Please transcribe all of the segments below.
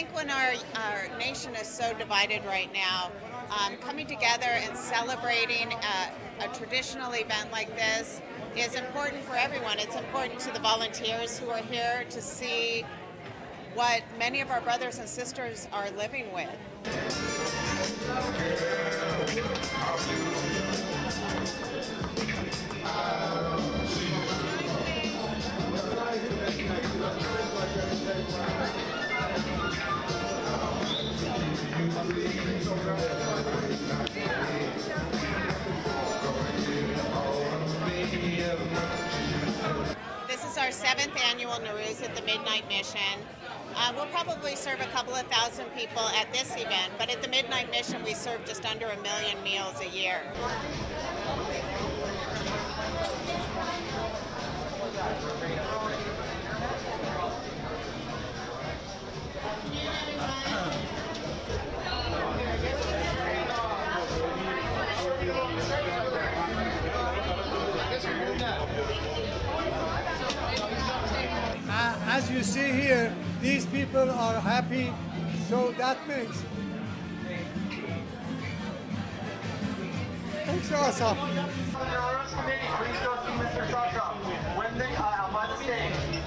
think when our, our nation is so divided right now, um, coming together and celebrating a, a traditional event like this is important for everyone. It's important to the volunteers who are here to see what many of our brothers and sisters are living with. Our seventh annual Nowruz at the Midnight Mission. Uh, we'll probably serve a couple of thousand people at this event, but at the Midnight Mission, we serve just under a million meals a year. As you see here, these people are happy, so that makes it's awesome. Please go Mr. When they, uh, by the stage.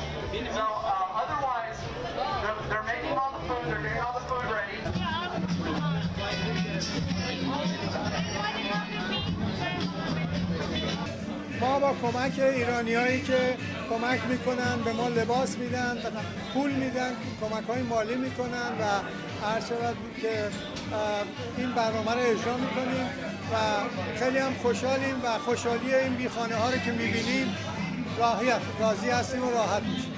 So, uh, otherwise, they're, they're making all the food, they're getting all the ما با کمک ایرانیایی که کمک می‌کنن به ما لباس میدن پول میدن کمک های مالی می‌کنن و هر شود که این برنامه رو اجرا می‌کنیم و خیلی هم خوشحالیم و خوشحالی این بیخانه ها رو که می‌بینیم راضی هستیم و راحت میشیم.